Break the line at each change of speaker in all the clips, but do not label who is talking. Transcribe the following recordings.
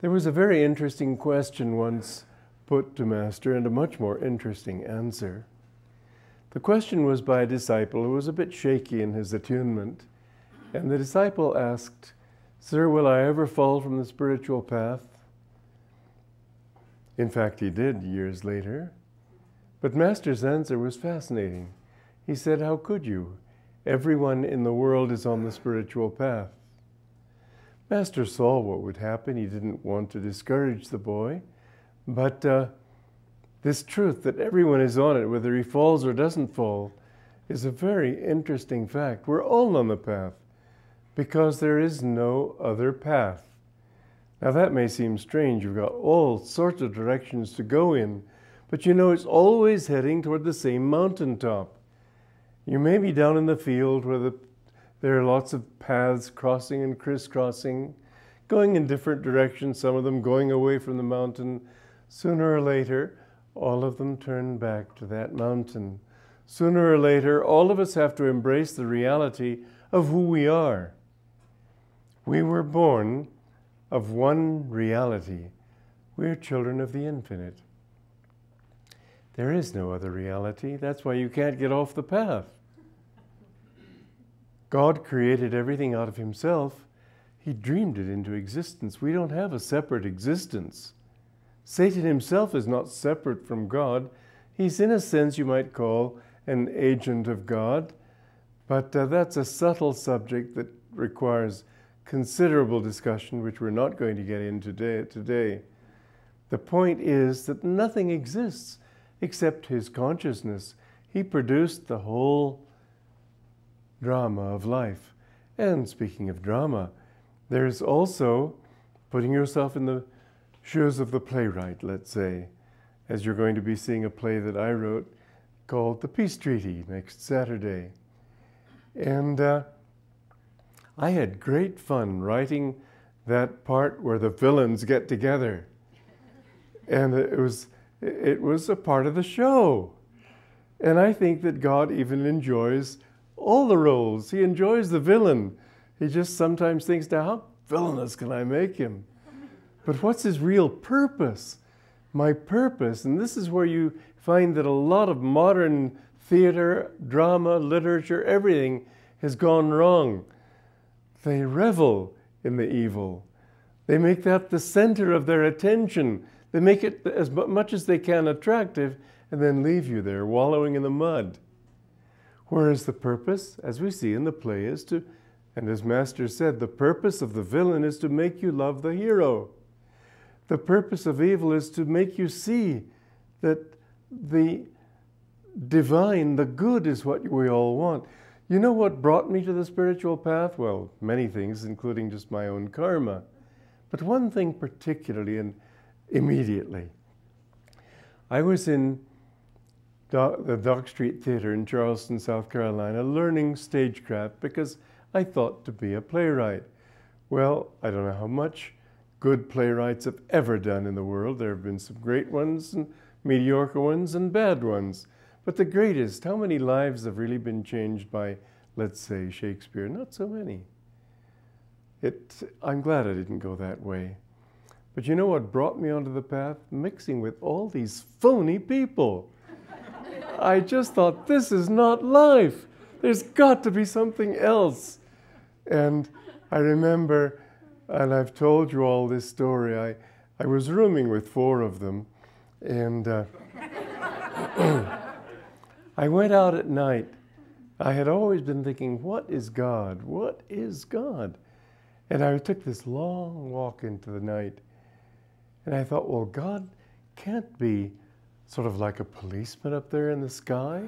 There was a very interesting question once put to Master and a much more interesting answer. The question was by a disciple who was a bit shaky in his attunement. And the disciple asked, Sir, will I ever fall from the spiritual path? In fact, he did years later. But Master's answer was fascinating. He said, How could you? Everyone in the world is on the spiritual path. Master saw what would happen. He didn't want to discourage the boy. But uh, this truth that everyone is on it, whether he falls or doesn't fall, is a very interesting fact. We're all on the path because there is no other path. Now, that may seem strange. You've got all sorts of directions to go in, but you know it's always heading toward the same mountaintop. You may be down in the field where the there are lots of paths crossing and crisscrossing, going in different directions, some of them going away from the mountain. Sooner or later, all of them turn back to that mountain. Sooner or later, all of us have to embrace the reality of who we are. We were born of one reality. We are children of the infinite. There is no other reality. That's why you can't get off the path. God created everything out of Himself. He dreamed it into existence. We don't have a separate existence. Satan himself is not separate from God. He's, in a sense, you might call an agent of God, but uh, that's a subtle subject that requires considerable discussion, which we're not going to get into today. today. The point is that nothing exists except his consciousness. He produced the whole drama of life. And speaking of drama, there's also putting yourself in the shoes of the playwright, let's say, as you're going to be seeing a play that I wrote called The Peace Treaty next Saturday. And uh, I had great fun writing that part where the villains get together. And it was, it was a part of the show. And I think that God even enjoys all the roles. He enjoys the villain. He just sometimes thinks, now, how villainous can I make him? But what's his real purpose? My purpose, and this is where you find that a lot of modern theater, drama, literature, everything has gone wrong. They revel in the evil. They make that the center of their attention. They make it as much as they can attractive and then leave you there wallowing in the mud. Whereas the purpose, as we see in the play, is to, and as Master said, the purpose of the villain is to make you love the hero. The purpose of evil is to make you see that the divine, the good, is what we all want. You know what brought me to the spiritual path? Well, many things, including just my own karma. But one thing particularly and immediately. I was in the Dock Street Theater in Charleston, South Carolina, learning stagecraft because I thought to be a playwright. Well, I don't know how much good playwrights have ever done in the world. There have been some great ones and mediocre ones and bad ones. But the greatest, how many lives have really been changed by, let's say, Shakespeare? Not so many. It, I'm glad I didn't go that way. But you know what brought me onto the path? Mixing with all these phony people. I just thought, this is not life. There's got to be something else. And I remember, and I've told you all this story, I, I was rooming with four of them, and uh, I went out at night. I had always been thinking, what is God? What is God? And I took this long walk into the night, and I thought, well, God can't be sort of like a policeman up there in the sky,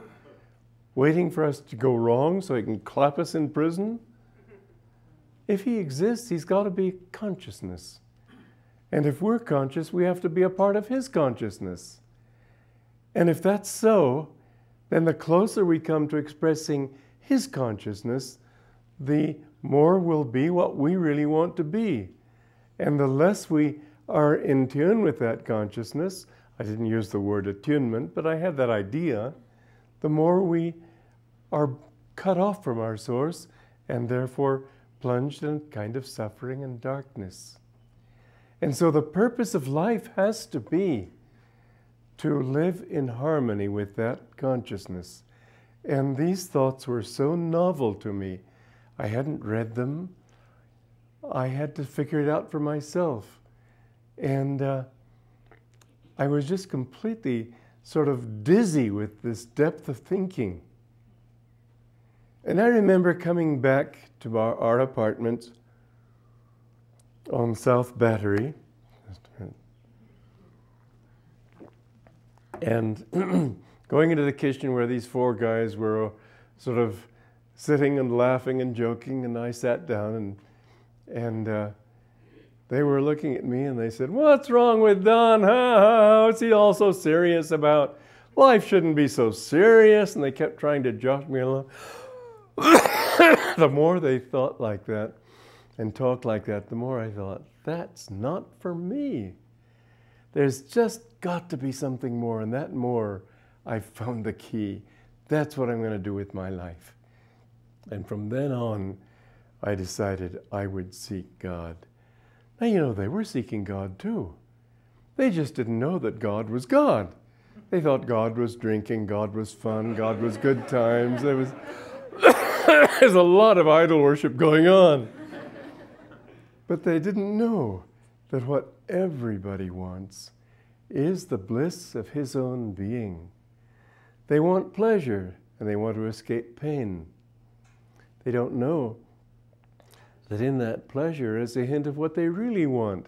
waiting for us to go wrong so he can clap us in prison? If he exists, he's got to be consciousness. And if we're conscious, we have to be a part of his consciousness. And if that's so, then the closer we come to expressing his consciousness, the more we'll be what we really want to be. And the less we are in tune with that consciousness, I didn't use the word attunement, but I had that idea. The more we are cut off from our source and therefore plunged in a kind of suffering and darkness. And so the purpose of life has to be to live in harmony with that consciousness. And these thoughts were so novel to me. I hadn't read them. I had to figure it out for myself. And uh, I was just completely sort of dizzy with this depth of thinking. And I remember coming back to our, our apartment on South Battery. And going into the kitchen where these four guys were sort of sitting and laughing and joking, and I sat down and and uh, they were looking at me and they said, "What's wrong with Don? Ha ha! What's he all so serious about? Life shouldn't be so serious." And they kept trying to josh me along. the more they thought like that and talked like that, the more I thought, "That's not for me." There's just got to be something more, and that more, I found the key. That's what I'm going to do with my life. And from then on, I decided I would seek God. You know, they were seeking God too. They just didn't know that God was God. They thought God was drinking, God was fun, God was good times. There was there's a lot of idol worship going on. But they didn't know that what everybody wants is the bliss of his own being. They want pleasure and they want to escape pain. They don't know that in that pleasure is a hint of what they really want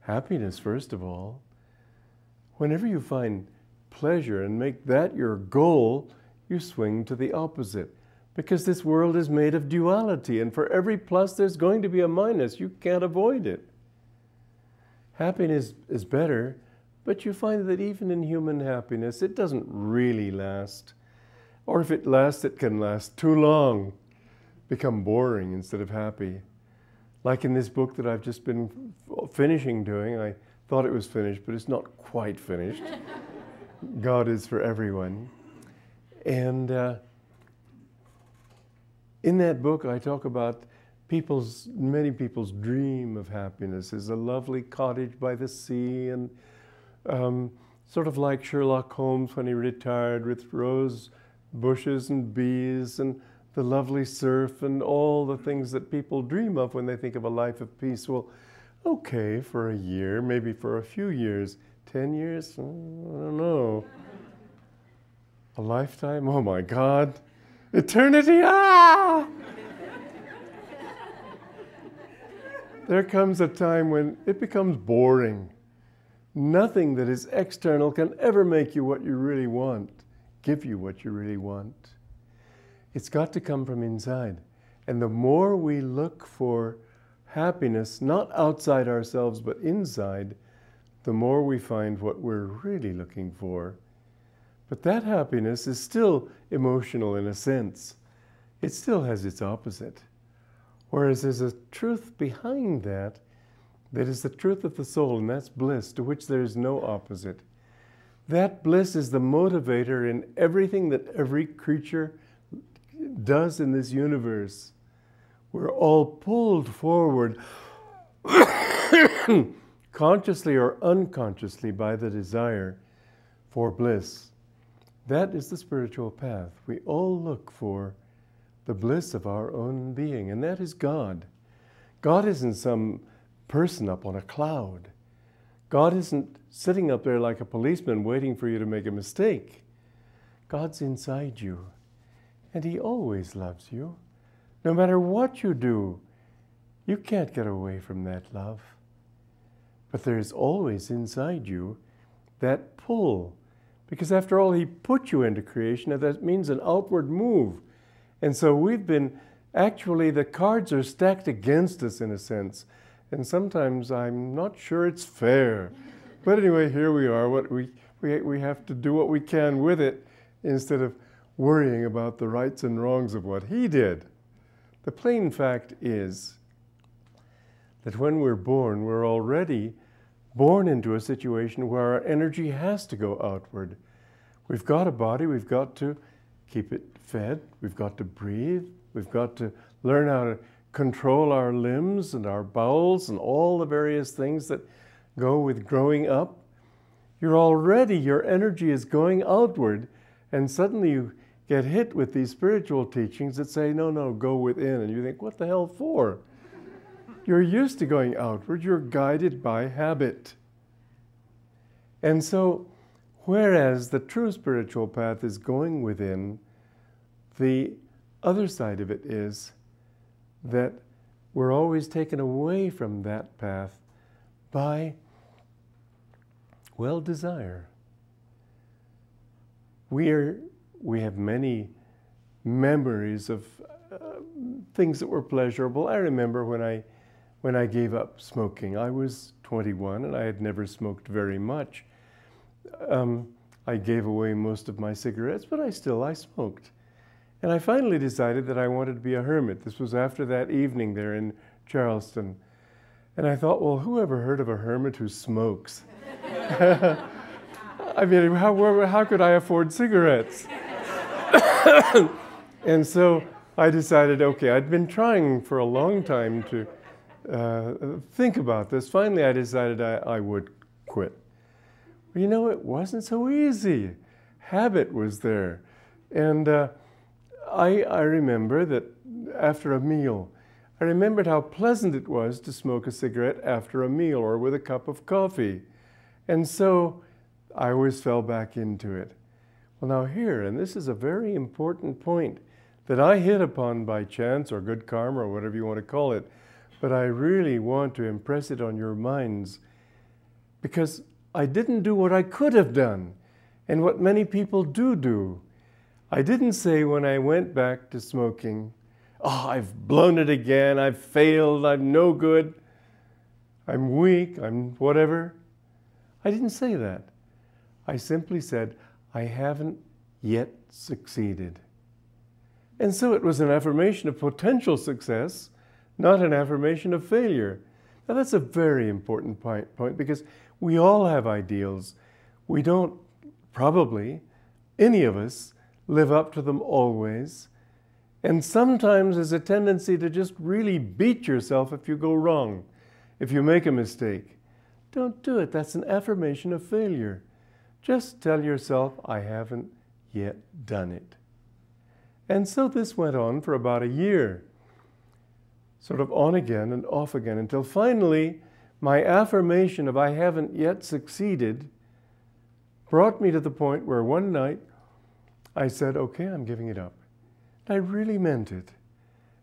happiness, first of all. Whenever you find pleasure and make that your goal, you swing to the opposite. Because this world is made of duality, and for every plus, there's going to be a minus. You can't avoid it. Happiness is better, but you find that even in human happiness, it doesn't really last. Or if it lasts, it can last too long, become boring instead of happy. Like in this book that I've just been finishing doing, I thought it was finished, but it's not quite finished. God is for everyone. And uh, in that book, I talk about people's, many people's dream of happiness is a lovely cottage by the sea and um, sort of like Sherlock Holmes when he retired with rose bushes and bees and the lovely surf and all the things that people dream of when they think of a life of peace. Well, okay, for a year, maybe for a few years, 10 years, I don't know. A lifetime? Oh my God. Eternity? Ah! there comes a time when it becomes boring. Nothing that is external can ever make you what you really want, give you what you really want. It's got to come from inside. And the more we look for happiness, not outside ourselves, but inside, the more we find what we're really looking for. But that happiness is still emotional in a sense. It still has its opposite. Whereas there's a truth behind that that is the truth of the soul, and that's bliss, to which there is no opposite. That bliss is the motivator in everything that every creature does in this universe. We're all pulled forward, consciously or unconsciously, by the desire for bliss. That is the spiritual path. We all look for the bliss of our own being, and that is God. God isn't some person up on a cloud. God isn't sitting up there like a policeman waiting for you to make a mistake. God's inside you, and He always loves you. No matter what you do, you can't get away from that love. But there is always inside you that pull. Because after all, He put you into creation, and that means an outward move. And so we've been, actually, the cards are stacked against us in a sense. And sometimes I'm not sure it's fair. But anyway, here we are. What we, we, we have to do what we can with it instead of worrying about the rights and wrongs of what he did. The plain fact is that when we're born, we're already born into a situation where our energy has to go outward. We've got a body, we've got to keep it fed, we've got to breathe, we've got to learn how to control our limbs and our bowels and all the various things that go with growing up, you're already, your energy is going outward, and suddenly you get hit with these spiritual teachings that say, no, no, go within. And you think, what the hell for? You're used to going outward, you're guided by habit. And so, whereas the true spiritual path is going within, the other side of it is that we're always taken away from that path by, well, desire. We, are, we have many memories of uh, things that were pleasurable. I remember when I, when I gave up smoking, I was 21 and I had never smoked very much. Um, I gave away most of my cigarettes, but I still, I smoked. And I finally decided that I wanted to be a hermit. This was after that evening there in Charleston. And I thought, well, who ever heard of a hermit who smokes? I mean, how, how could I afford cigarettes? and so I decided, okay, I'd been trying for a long time to uh, think about this. Finally, I decided I, I would quit. But you know, it wasn't so easy. Habit was there. And uh, I, I remember that after a meal, I remembered how pleasant it was to smoke a cigarette after a meal or with a cup of coffee. And so I always fell back into it. Well, now, here, and this is a very important point that I hit upon by chance or good karma or whatever you want to call it, but I really want to impress it on your minds because I didn't do what I could have done and what many people do do. I didn't say when I went back to smoking, oh, I've blown it again, I've failed, I'm no good, I'm weak, I'm whatever. I didn't say that. I simply said, I haven't yet succeeded. And so it was an affirmation of potential success, not an affirmation of failure. Now, that's a very important point, point because we all have ideals. We don't, probably, any of us, live up to them always. And sometimes there's a tendency to just really beat yourself if you go wrong, if you make a mistake. Don't do it. That's an affirmation of failure. Just tell yourself, I haven't yet done it. And so this went on for about a year, sort of on again and off again, until finally my affirmation of I haven't yet succeeded brought me to the point where one night I said, okay, I'm giving it up. And I really meant it.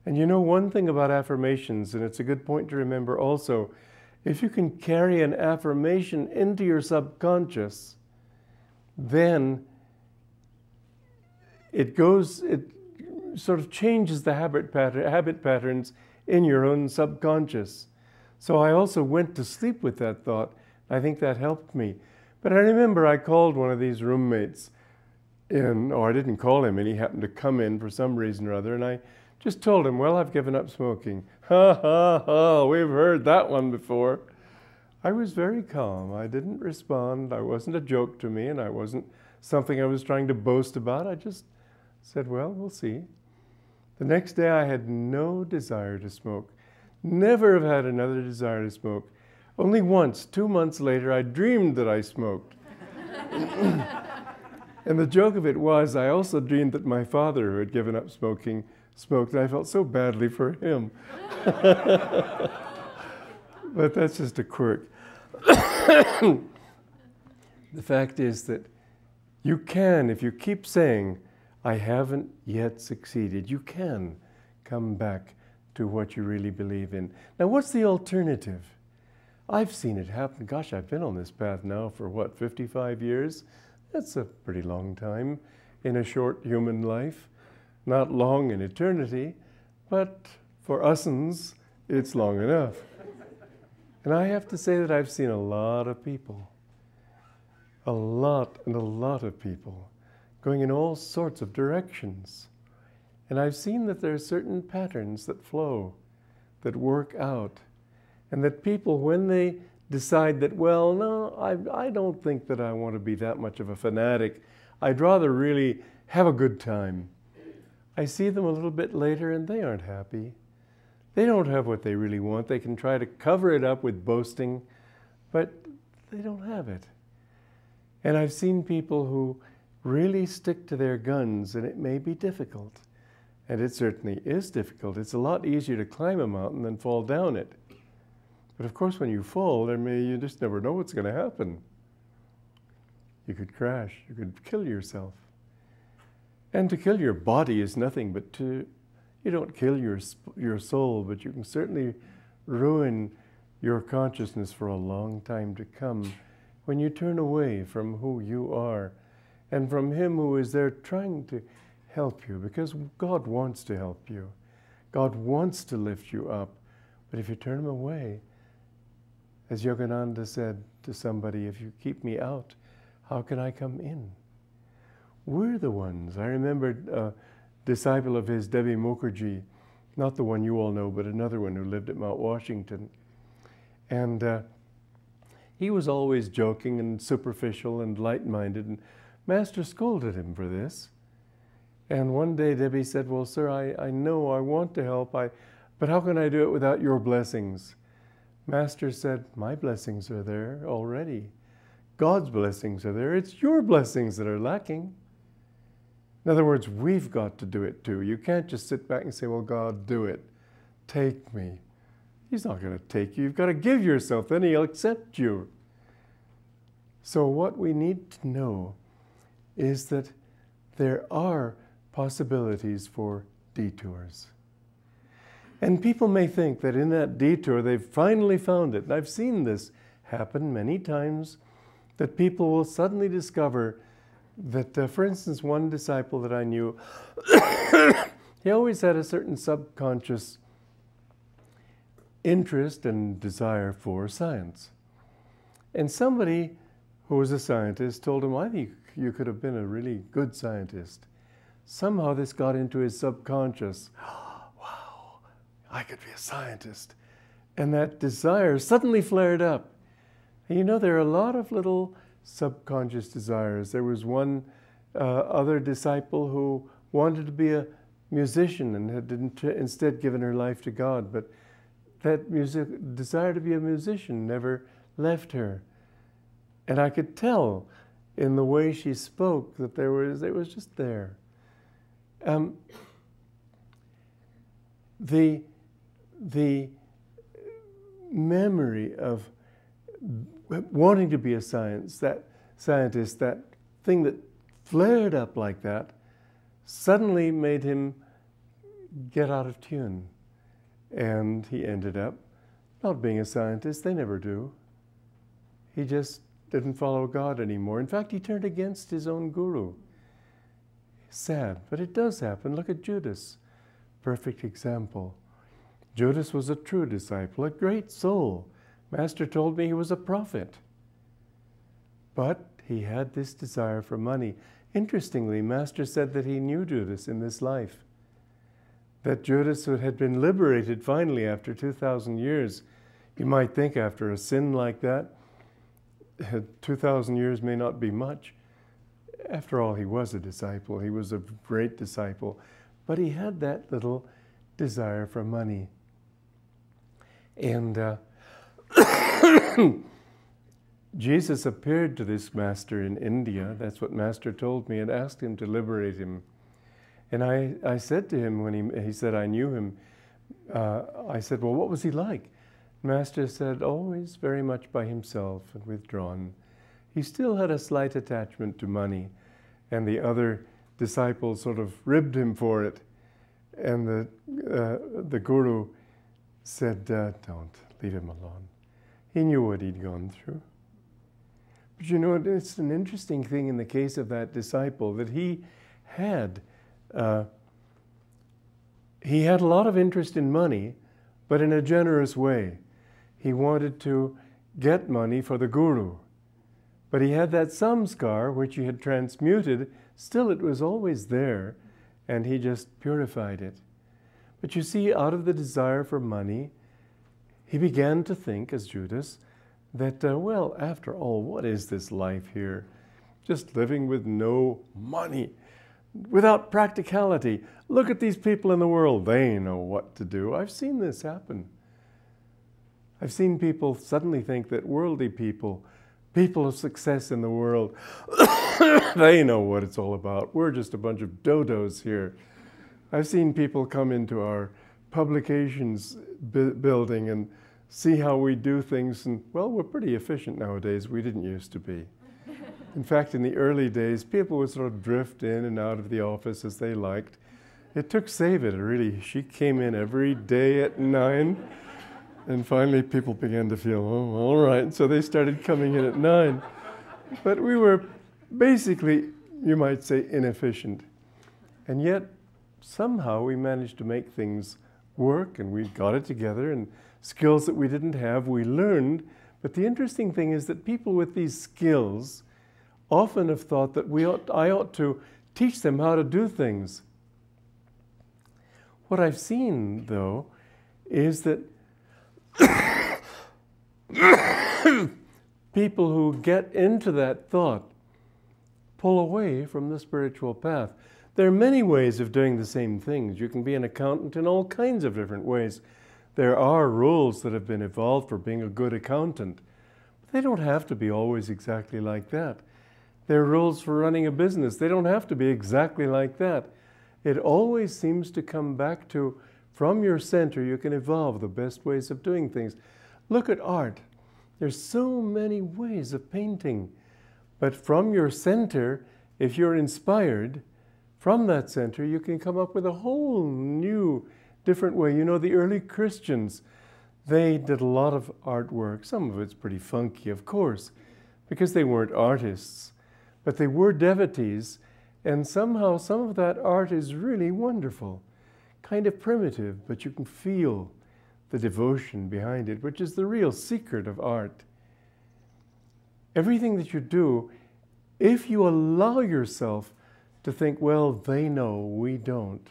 And you know one thing about affirmations, and it's a good point to remember also, if you can carry an affirmation into your subconscious, then it goes, it sort of changes the habit, pattern, habit patterns in your own subconscious. So I also went to sleep with that thought. I think that helped me. But I remember I called one of these roommates in, or I didn't call him, and he happened to come in for some reason or other, and I just told him, Well, I've given up smoking. Ha ha ha, we've heard that one before. I was very calm. I didn't respond. I wasn't a joke to me, and I wasn't something I was trying to boast about. I just said, Well, we'll see. The next day, I had no desire to smoke. Never have had another desire to smoke. Only once, two months later, I dreamed that I smoked. And the joke of it was, I also dreamed that my father, who had given up smoking, smoked, and I felt so badly for him. but that's just a quirk. the fact is that you can, if you keep saying, I haven't yet succeeded, you can come back to what you really believe in. Now, what's the alternative? I've seen it happen. Gosh, I've been on this path now for what, 55 years? That's a pretty long time in a short human life. Not long in eternity, but for us'ns, it's long enough. And I have to say that I've seen a lot of people, a lot and a lot of people going in all sorts of directions. And I've seen that there are certain patterns that flow, that work out, and that people, when they decide that, well, no, I, I don't think that I want to be that much of a fanatic. I'd rather really have a good time. I see them a little bit later and they aren't happy. They don't have what they really want. They can try to cover it up with boasting, but they don't have it. And I've seen people who really stick to their guns, and it may be difficult. And it certainly is difficult. It's a lot easier to climb a mountain than fall down it. But of course, when you fall, there may, you just never know what's going to happen. You could crash, you could kill yourself. And to kill your body is nothing but to, you don't kill your, your soul, but you can certainly ruin your consciousness for a long time to come when you turn away from who you are and from Him who is there trying to help you because God wants to help you. God wants to lift you up. But if you turn Him away, as Yogananda said to somebody, if you keep me out, how can I come in? We're the ones. I remember a uh, disciple of his, Debi Mukherjee, not the one you all know, but another one who lived at Mount Washington. And uh, he was always joking and superficial and light minded, and Master scolded him for this. And one day Debi said, Well, sir, I, I know I want to help, I, but how can I do it without your blessings? Master said, My blessings are there already. God's blessings are there. It's your blessings that are lacking. In other words, we've got to do it too. You can't just sit back and say, Well, God, do it. Take me. He's not going to take you. You've got to give yourself, then He'll accept you. So, what we need to know is that there are possibilities for detours. And people may think that in that detour they've finally found it. And I've seen this happen many times that people will suddenly discover that, uh, for instance, one disciple that I knew, he always had a certain subconscious interest and desire for science. And somebody who was a scientist told him, I think you could have been a really good scientist. Somehow this got into his subconscious. wow, I could be a scientist. And that desire suddenly flared up. And you know, there are a lot of little subconscious desires. There was one uh, other disciple who wanted to be a musician and had instead given her life to God, but that music, desire to be a musician never left her. And I could tell in the way she spoke that there was, it was just there. Um, the, the memory of wanting to be a science, that scientist, that thing that flared up like that, suddenly made him get out of tune. And he ended up not being a scientist, they never do. He just didn't follow God anymore. In fact, he turned against his own guru. Sad, but it does happen. Look at Judas, perfect example. Judas was a true disciple, a great soul, Master told me he was a prophet. But he had this desire for money. Interestingly, Master said that he knew Judas in this life. That Judas had been liberated finally after 2,000 years. You might think after a sin like that, 2,000 years may not be much. After all, he was a disciple. He was a great disciple. But he had that little desire for money. And uh, Jesus appeared to this master in India. That's what master told me and asked him to liberate him. And I, I said to him when he, he said I knew him, uh, I said, well, what was he like? Master said, always very much by himself and withdrawn. He still had a slight attachment to money, and the other disciples sort of ribbed him for it. And the, uh, the guru said, uh, don't, leave him alone. He knew what he'd gone through. But you know, it's an interesting thing in the case of that disciple that he had. Uh, he had a lot of interest in money, but in a generous way. He wanted to get money for the guru. But he had that samskar, which he had transmuted. Still, it was always there, and he just purified it. But you see, out of the desire for money, he began to think, as Judas, that, uh, well, after all, what is this life here? Just living with no money, without practicality. Look at these people in the world. They know what to do. I've seen this happen. I've seen people suddenly think that worldly people, people of success in the world, they know what it's all about. We're just a bunch of dodos here. I've seen people come into our publications building and see how we do things, and well, we're pretty efficient nowadays. We didn't used to be. In fact, in the early days, people would sort of drift in and out of the office as they liked. It took Savit, really. She came in every day at nine and finally, people began to feel, oh, all right. So they started coming in at nine. But we were basically, you might say, inefficient. And yet, somehow, we managed to make things work and we got it together. And skills that we didn't have, we learned. But the interesting thing is that people with these skills often have thought that we ought, I ought to teach them how to do things. What I've seen, though, is that people who get into that thought pull away from the spiritual path. There are many ways of doing the same things. You can be an accountant in all kinds of different ways. There are rules that have been evolved for being a good accountant. But they don't have to be always exactly like that. There are rules for running a business. They don't have to be exactly like that. It always seems to come back to from your center, you can evolve the best ways of doing things. Look at art. There's so many ways of painting. But from your center, if you're inspired, from that center, you can come up with a whole new, different way. You know, the early Christians, they did a lot of artwork. Some of it's pretty funky, of course, because they weren't artists, but they were devotees. And somehow, some of that art is really wonderful kind of primitive, but you can feel the devotion behind it, which is the real secret of art. Everything that you do, if you allow yourself to think, well, they know, we don't,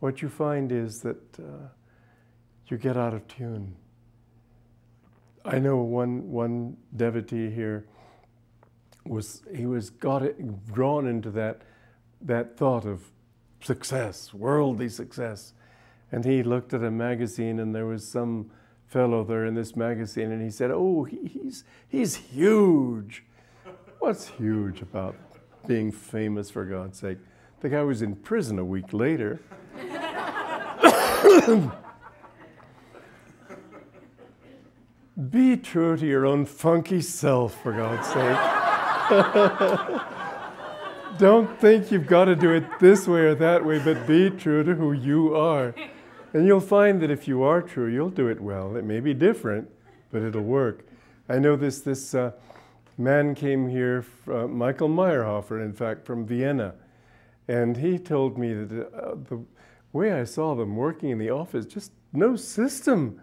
what you find is that uh, you get out of tune. I know one, one devotee here was, he was got it, drawn into that, that thought of success, worldly success. And he looked at a magazine, and there was some fellow there in this magazine, and he said, Oh, he's, he's huge. What's huge about being famous, for God's sake? The guy was in prison a week later. Be true to your own funky self, for God's sake. Don't think you've got to do it this way or that way, but be true to who you are. And you'll find that if you are true, you'll do it well. It may be different, but it'll work. I know this, this uh, man came here, uh, Michael Meyerhofer, in fact, from Vienna. And he told me that uh, the way I saw them working in the office, just no system.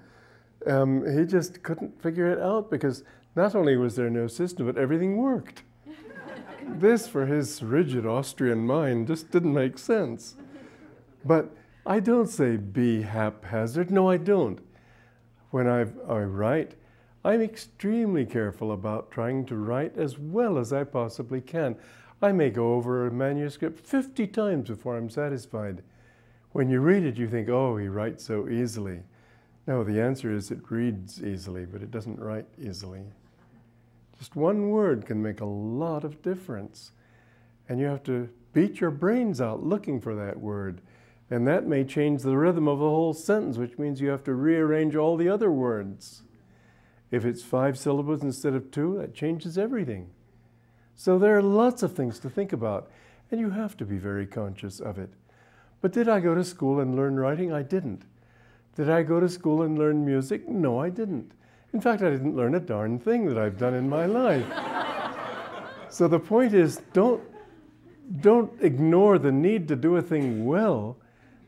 Um, he just couldn't figure it out because not only was there no system, but everything worked this, for his rigid Austrian mind, just didn't make sense. But I don't say be haphazard. No, I don't. When I, I write, I'm extremely careful about trying to write as well as I possibly can. I may go over a manuscript 50 times before I'm satisfied. When you read it, you think, oh, he writes so easily. No, the answer is it reads easily, but it doesn't write easily. Just one word can make a lot of difference. And you have to beat your brains out looking for that word. And that may change the rhythm of the whole sentence, which means you have to rearrange all the other words. If it's five syllables instead of two, that changes everything. So there are lots of things to think about, and you have to be very conscious of it. But did I go to school and learn writing? I didn't. Did I go to school and learn music? No, I didn't. In fact, I didn't learn a darn thing that I've done in my life. so the point is don't, don't ignore the need to do a thing well,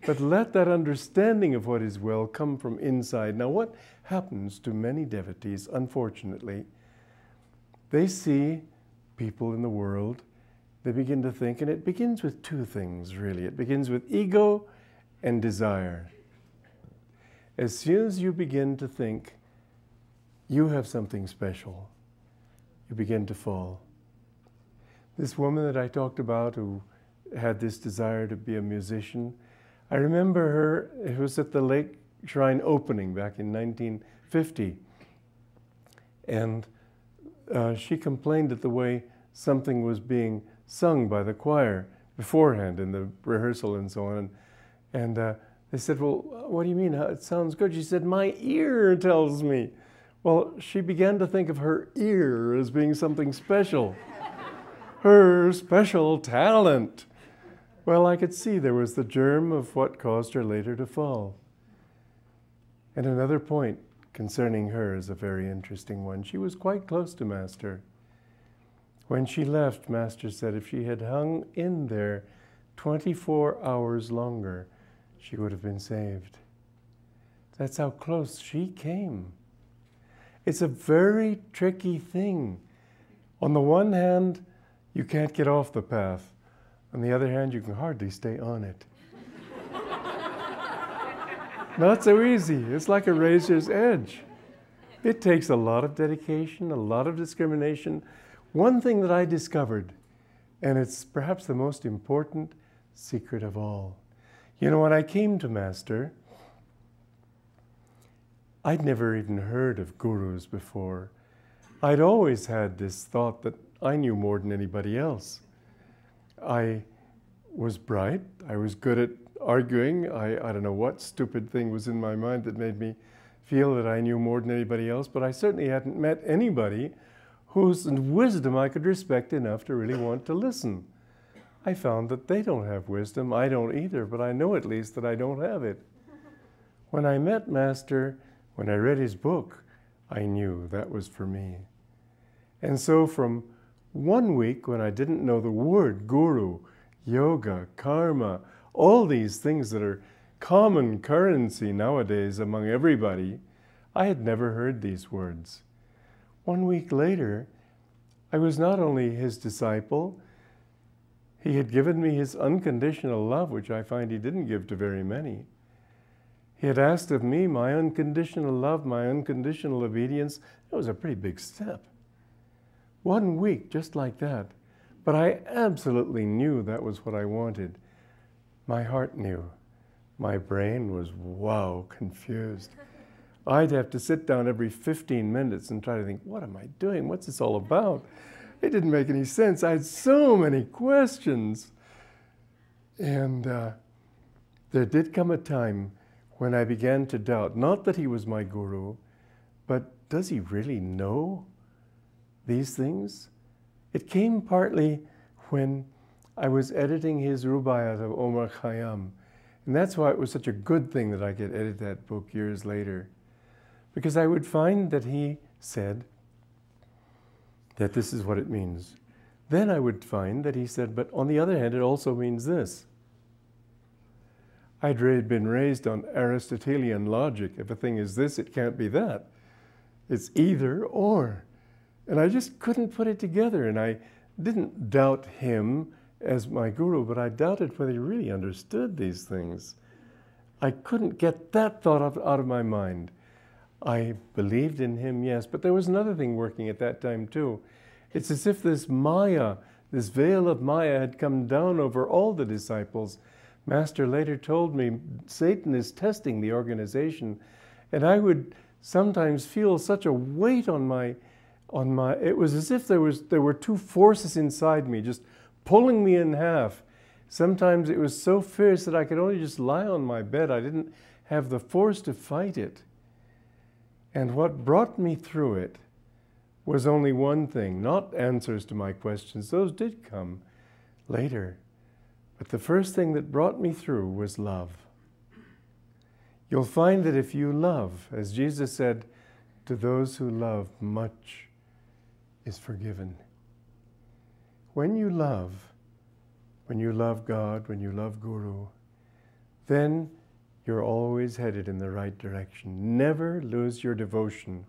but let that understanding of what is well come from inside. Now, what happens to many devotees, unfortunately, they see people in the world, they begin to think, and it begins with two things really. It begins with ego and desire. As soon as you begin to think, you have something special. You begin to fall. This woman that I talked about who had this desire to be a musician, I remember her, it was at the Lake Shrine opening back in 1950. and uh, she complained at the way something was being sung by the choir beforehand in the rehearsal and so on. And, uh, they said, Well, what do you mean? It sounds good. She said, My ear tells me. Well, she began to think of her ear as being something special, her special talent. Well, I could see there was the germ of what caused her later to fall. And another point concerning her is a very interesting one. She was quite close to Master. When she left, Master said if she had hung in there 24 hours longer, she would have been saved. That's how close she came. It's a very tricky thing. On the one hand, you can't get off the path. On the other hand, you can hardly stay on it. Not so easy. It's like a razor's edge. It takes a lot of dedication, a lot of discrimination. One thing that I discovered, and it's perhaps the most important secret of all. You know, when I came to Master, I'd never even heard of gurus before. I'd always had this thought that I knew more than anybody else. I was bright, I was good at arguing. I, I don't know what stupid thing was in my mind that made me feel that I knew more than anybody else, but I certainly hadn't met anybody whose wisdom I could respect enough to really want to listen. I found that they don't have wisdom. I don't either, but I know at least that I don't have it. When I met Master, when I read his book, I knew that was for me. And so from one week when I didn't know the word guru, yoga, karma, all these things that are common currency nowadays among everybody, I had never heard these words. One week later, I was not only his disciple, he had given me his unconditional love, which I find he didn't give to very many. He had asked of me my unconditional love, my unconditional obedience. That was a pretty big step. One week, just like that. But I absolutely knew that was what I wanted. My heart knew. My brain was, wow, confused. I'd have to sit down every 15 minutes and try to think, what am I doing? What's this all about? It didn't make any sense. I had so many questions. And uh, there did come a time when I began to doubt, not that he was my guru, but does he really know these things? It came partly when I was editing his Rubaiyat of Omar Khayyam. And that's why it was such a good thing that I could edit that book years later. Because I would find that he said, that this is what it means. Then I would find that he said, but on the other hand, it also means this. I'd been raised on Aristotelian logic. If a thing is this, it can't be that. It's either or. And I just couldn't put it together. And I didn't doubt him as my guru, but I doubted whether he really understood these things. I couldn't get that thought out of my mind. I believed in him, yes, but there was another thing working at that time too. It's as if this Maya, this veil of Maya, had come down over all the disciples. Master later told me Satan is testing the organization, and I would sometimes feel such a weight on my on my it was as if there was there were two forces inside me just pulling me in half sometimes it was so fierce that i could only just lie on my bed i didn't have the force to fight it and what brought me through it was only one thing, not answers to my questions. Those did come later. But the first thing that brought me through was love. You'll find that if you love, as Jesus said, to those who love, much is forgiven. When you love, when you love God, when you love Guru, then you're always headed in the right direction. Never lose your devotion.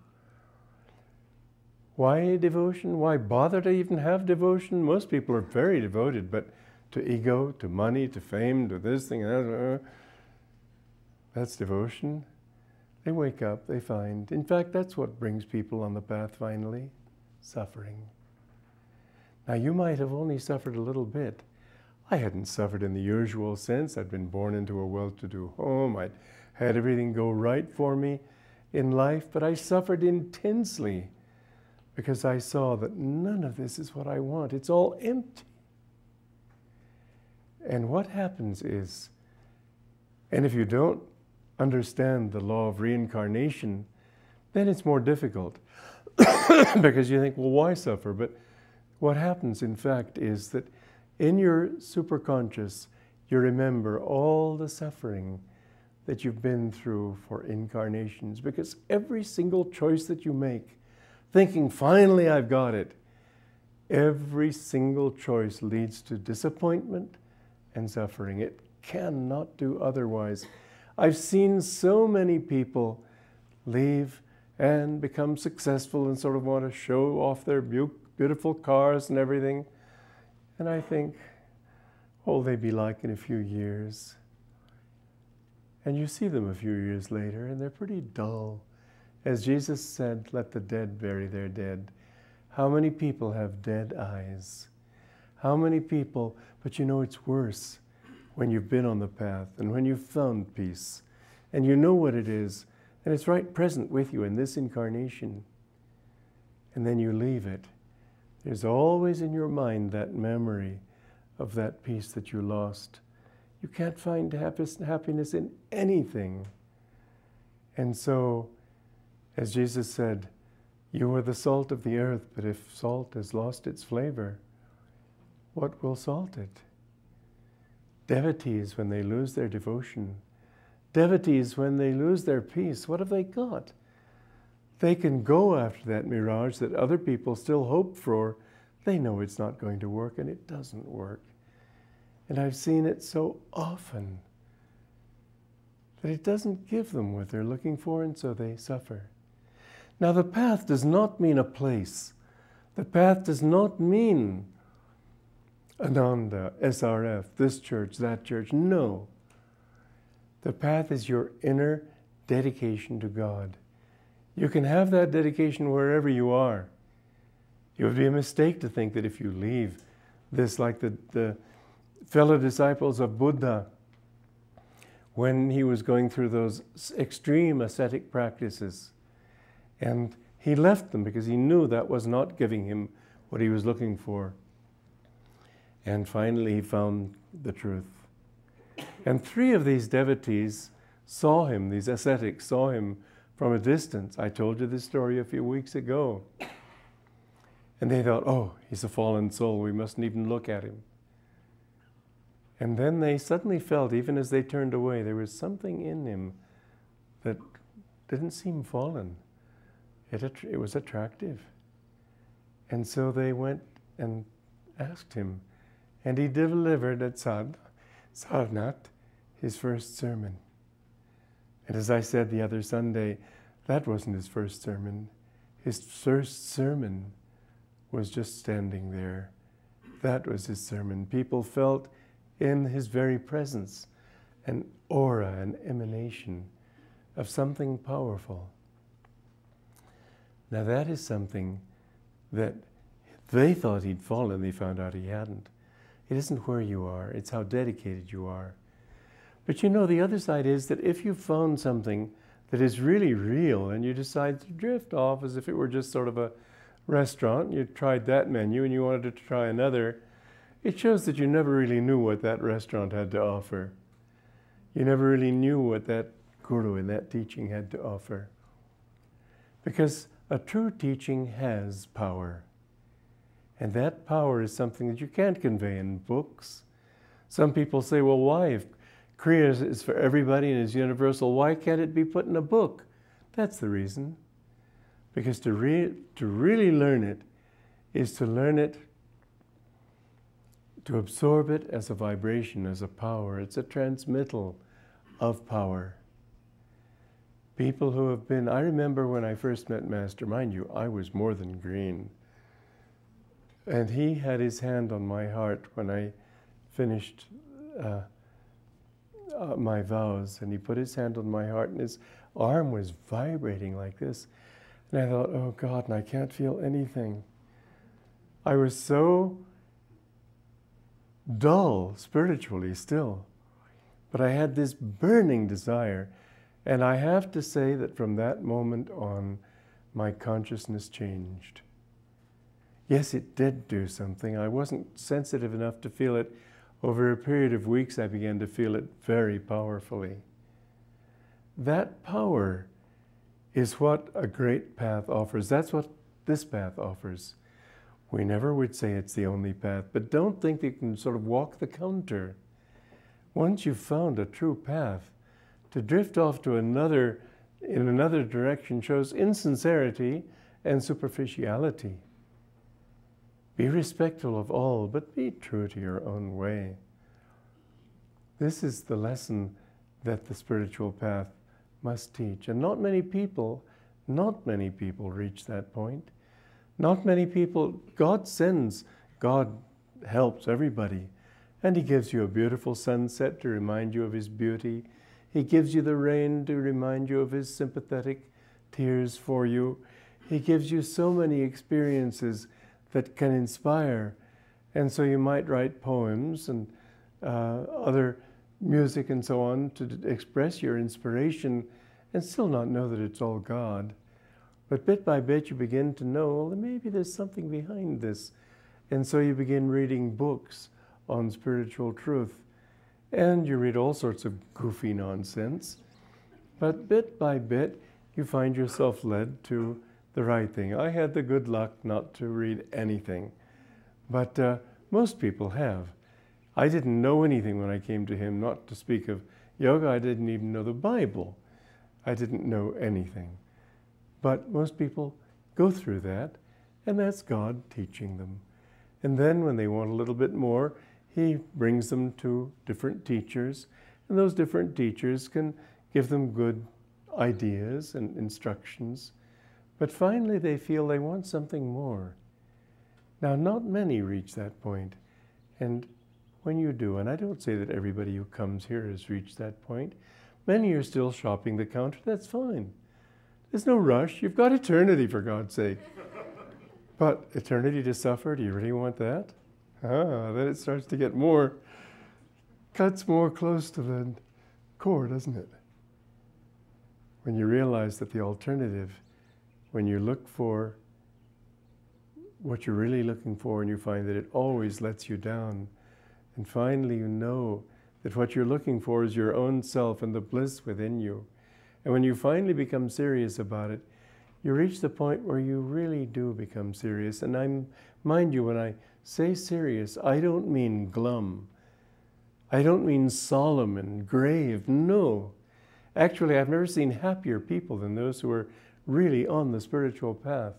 Why devotion? Why bother to even have devotion? Most people are very devoted, but to ego, to money, to fame, to this thing, uh, that's devotion. They wake up, they find. In fact, that's what brings people on the path finally suffering. Now, you might have only suffered a little bit, I hadn't suffered in the usual sense. I'd been born into a well to do home. I'd had everything go right for me in life, but I suffered intensely because I saw that none of this is what I want. It's all empty. And what happens is, and if you don't understand the law of reincarnation, then it's more difficult because you think, well, why suffer? But what happens, in fact, is that in your superconscious, you remember all the suffering that you've been through for incarnations because every single choice that you make, thinking, finally I've got it, every single choice leads to disappointment and suffering. It cannot do otherwise. I've seen so many people leave and become successful and sort of want to show off their beautiful cars and everything. And I think, what will they be like in a few years? And you see them a few years later, and they're pretty dull. As Jesus said, let the dead bury their dead. How many people have dead eyes? How many people, but you know it's worse when you've been on the path and when you've found peace and you know what it is and it's right present with you in this incarnation and then you leave it. There's always in your mind that memory of that peace that you lost. You can't find happiness in anything. And so, as Jesus said, you are the salt of the earth, but if salt has lost its flavor, what will salt it? Devotees, when they lose their devotion, devotees, when they lose their peace, what have they got? They can go after that mirage that other people still hope for. They know it's not going to work, and it doesn't work. And I've seen it so often that it doesn't give them what they're looking for, and so they suffer. Now, the path does not mean a place. The path does not mean Ananda, SRF, this church, that church. No. The path is your inner dedication to God. You can have that dedication wherever you are. It would be a mistake to think that if you leave this, like the, the fellow disciples of Buddha when he was going through those extreme ascetic practices. And he left them because he knew that was not giving him what he was looking for. And finally, he found the truth. And three of these devotees saw him, these ascetics saw him from a distance. I told you this story a few weeks ago. And they thought, oh, he's a fallen soul. We mustn't even look at him. And then they suddenly felt, even as they turned away, there was something in him that didn't seem fallen. It, it was attractive. And so they went and asked him. And he delivered at Sad, Sarnath his first sermon. And as I said the other Sunday, that wasn't his first sermon. His first sermon was just standing there. That was his sermon. People felt in his very presence an aura, an emanation of something powerful. Now, that is something that they thought he'd fallen, they found out he hadn't. It isn't where you are, it's how dedicated you are. But you know, the other side is that if you found something that is really real and you decide to drift off as if it were just sort of a restaurant, you tried that menu and you wanted to try another, it shows that you never really knew what that restaurant had to offer. You never really knew what that guru and that teaching had to offer. Because a true teaching has power. And that power is something that you can't convey in books. Some people say, well, why? If Kriya is for everybody and is universal, why can't it be put in a book? That's the reason. Because to, re- to really learn it is to learn it to absorb it as a vibration, as a power. It's a transmittal of power. People who have been, I remember when I first met Master, mind you, I was more than green. And he had his hand on my heart when I finished uh, uh, my vows, and he put his hand on my heart, and his arm was vibrating like this. And I thought, oh God, and I can't feel anything. I was so dull spiritually still. But I had this burning desire. And I have to say that from that moment on, my consciousness changed. yes, it did do something. I wasn't sensitive enough to feel it. Over a period of weeks, I began to feel it very powerfully. That power is what a great path offers. That's what this path offers. We never would say it's the only path, but don't think that you can sort of walk the counter. Once you've found a true path, to drift off to another in another direction shows insincerity and superficiality. Be respectful of all, but be true to your own way. This is the lesson that the spiritual path must teach. And not many people, not many people reach that point. Not many people, God sends, God helps everybody. And He gives you a beautiful sunset to remind you of His beauty. He gives you the rain to remind you of His sympathetic tears for you. He gives you so many experiences that can inspire. And so you might write poems and uh, other music and so on to express your inspiration and still not know that it's all God. But bit by bit, you begin to know well, maybe there's something behind this. And so you begin reading books on spiritual truth. And you read all sorts of goofy nonsense. But bit by bit, you find yourself led to the right thing. I had the good luck not to read anything, but uh, most people have. I didn't know anything when I came to him, not to speak of yoga. I didn't even know the Bible. I didn't know anything. But most people go through that, and that's God teaching them. And then when they want a little bit more, He brings them to different teachers, and those different teachers can give them good ideas and instructions. But finally, they feel they want something more. Now, not many reach that point, and when you do, and I don't say that everybody who comes here has reached that point, many are still shopping the counter, that's fine. There's no rush. You've got eternity, for God's sake. But eternity to suffer, do you really want that? Ah, then it starts to get more, cuts more close to the core, doesn't it? When you realize that the alternative, when you look for what you're really looking for and you find that it always lets you down, and finally, you know that what you're looking for is your own self and the bliss within you. And when you finally become serious about it, you reach the point where you really do become serious. And I'm, mind you, when I say serious, I don't mean glum. I don't mean solemn and grave. No. Actually, I've never seen happier people than those who are really on the spiritual path.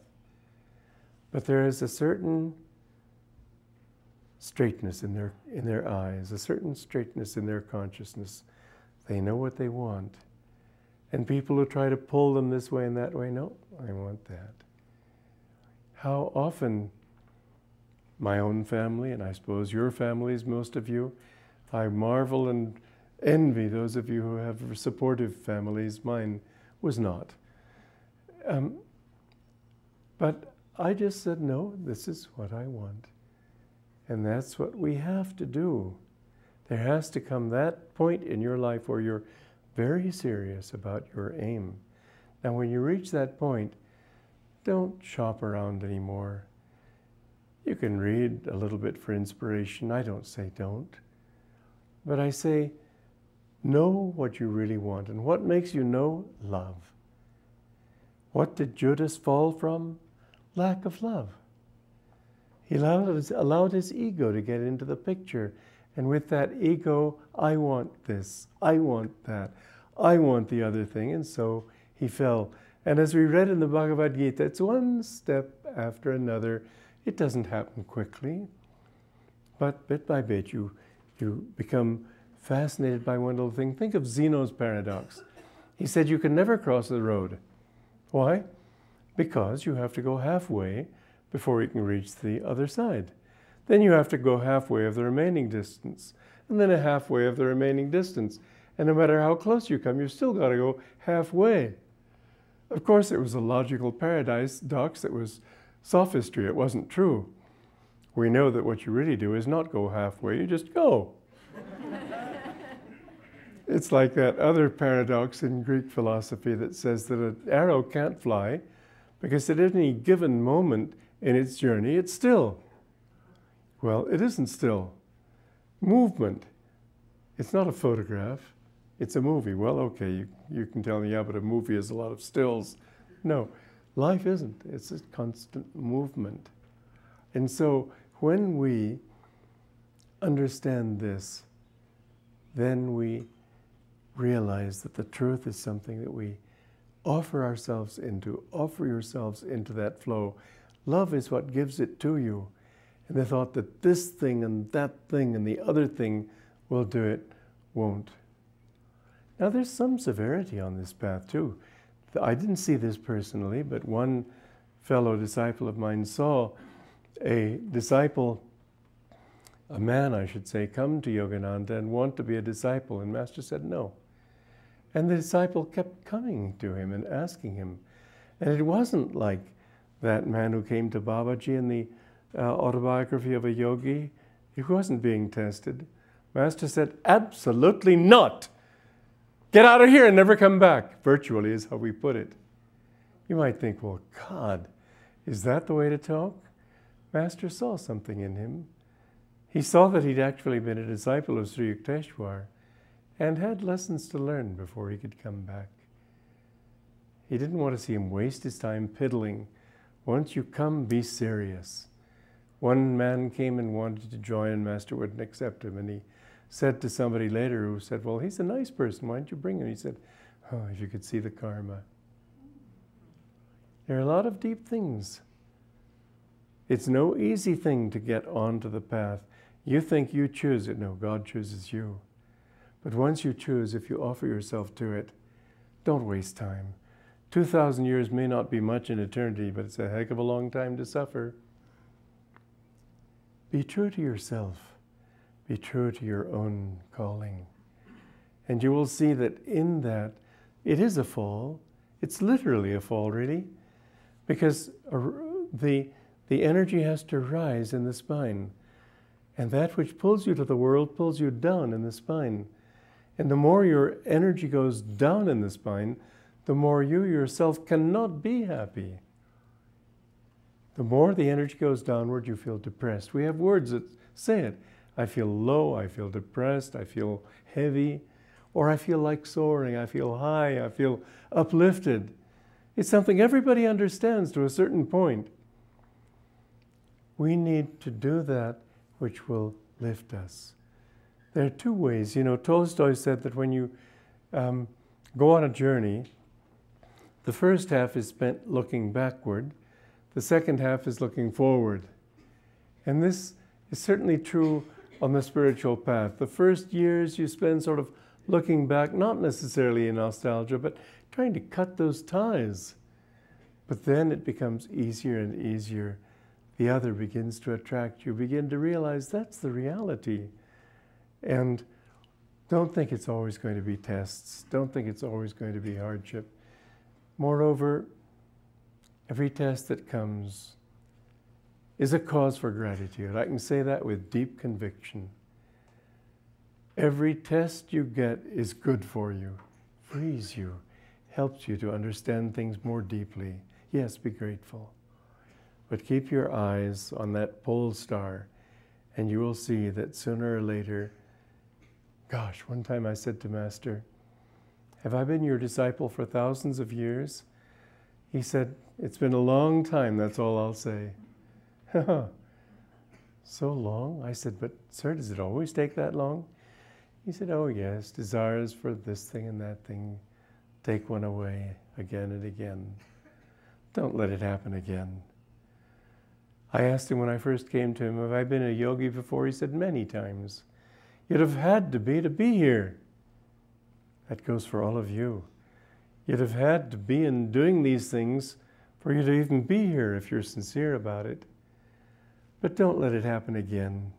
But there is a certain straightness in their, in their eyes, a certain straightness in their consciousness. They know what they want. And people who try to pull them this way and that way, no, I want that. How often my own family, and I suppose your families, most of you, I marvel and envy those of you who have supportive families. Mine was not. Um, but I just said, no, this is what I want. And that's what we have to do. There has to come that point in your life where you're very serious about your aim. Now, when you reach that point, don't shop around anymore. You can read a little bit for inspiration. I don't say don't. But I say, know what you really want. And what makes you know? Love. What did Judas fall from? Lack of love. He allowed his, allowed his ego to get into the picture. And with that ego, I want this, I want that, I want the other thing. And so he fell. And as we read in the Bhagavad Gita, it's one step after another. It doesn't happen quickly. But bit by bit, you, you become fascinated by one little thing. Think of Zeno's paradox. He said you can never cross the road. Why? Because you have to go halfway before you can reach the other side. Then you have to go halfway of the remaining distance, and then a halfway of the remaining distance. And no matter how close you come, you've still got to go halfway. Of course, it was a logical paradox that was sophistry. It wasn't true. We know that what you really do is not go halfway, you just go. It's like that other paradox in Greek philosophy that says that an arrow can't fly because at any given moment in its journey, it's still. Well, it isn't still. Movement. It's not a photograph, it's a movie. Well, okay, you, you can tell me, yeah, but a movie is a lot of stills. No, life isn't. It's a constant movement. And so when we understand this, then we realize that the truth is something that we offer ourselves into, offer yourselves into that flow. Love is what gives it to you. And the thought that this thing and that thing and the other thing will do it won't. Now, there's some severity on this path too. I didn't see this personally, but one fellow disciple of mine saw a disciple, a man, I should say, come to Yogananda and want to be a disciple. And Master said no. And the disciple kept coming to him and asking him. And it wasn't like that man who came to Babaji in the uh, autobiography of a yogi. He wasn't being tested. Master said, Absolutely not. Get out of here and never come back. Virtually is how we put it. You might think, well, God, is that the way to talk? Master saw something in him. He saw that he'd actually been a disciple of Sri Yukteswar and had lessons to learn before he could come back. He didn't want to see him waste his time piddling. Once you come, be serious. One man came and wanted to join, Master wouldn't accept him. And he said to somebody later who said, Well, he's a nice person. Why don't you bring him? He said, Oh, if you could see the karma. There are a lot of deep things. It's no easy thing to get onto the path. You think you choose it. No, God chooses you. But once you choose, if you offer yourself to it, don't waste time. 2,000 years may not be much in eternity, but it's a heck of a long time to suffer. Be true to yourself. Be true to your own calling. And you will see that in that, it is a fall. It's literally a fall, really, because the, the energy has to rise in the spine. And that which pulls you to the world pulls you down in the spine. And the more your energy goes down in the spine, the more you yourself cannot be happy. The more the energy goes downward, you feel depressed. We have words that say it. I feel low, I feel depressed, I feel heavy, or I feel like soaring, I feel high, I feel uplifted. It's something everybody understands to a certain point. We need to do that which will lift us. There are two ways. You know, Tolstoy said that when you um, go on a journey, the first half is spent looking backward, the second half is looking forward. And this is certainly true on the spiritual path. The first years you spend sort of looking back, not necessarily in nostalgia, but trying to cut those ties. But then it becomes easier and easier. The other begins to attract you, begin to realize that's the reality. And don't think it's always going to be tests. Don't think it's always going to be hardship. Moreover, every test that comes is a cause for gratitude. I can say that with deep conviction. Every test you get is good for you, frees you, helps you to understand things more deeply. Yes, be grateful. But keep your eyes on that pole star, and you will see that sooner or later Gosh, one time I said to Master, Have I been your disciple for thousands of years? He said, It's been a long time, that's all I'll say. so long? I said, But sir, does it always take that long? He said, Oh, yes, desires for this thing and that thing take one away again and again. Don't let it happen again. I asked him when I first came to him, Have I been a yogi before? He said, Many times. You'd have had to be to be here. That goes for all of you. You'd have had to be in doing these things for you to even be here if you're sincere about it. But don't let it happen again.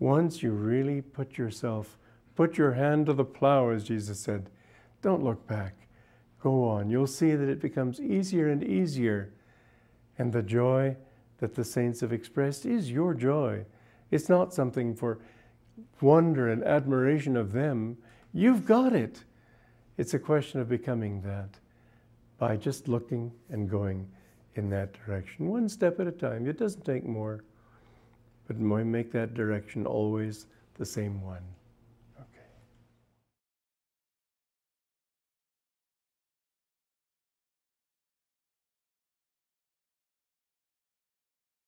Once you really put yourself, put your hand to the plow, as Jesus said, don't look back. Go on. You'll see that it becomes easier and easier. And the joy that the saints have expressed is your joy. It's not something for wonder and admiration of them, you've got it. It's a question of becoming that by just looking and going in that direction, one step at a time. It doesn't take more, but make that direction always the same one.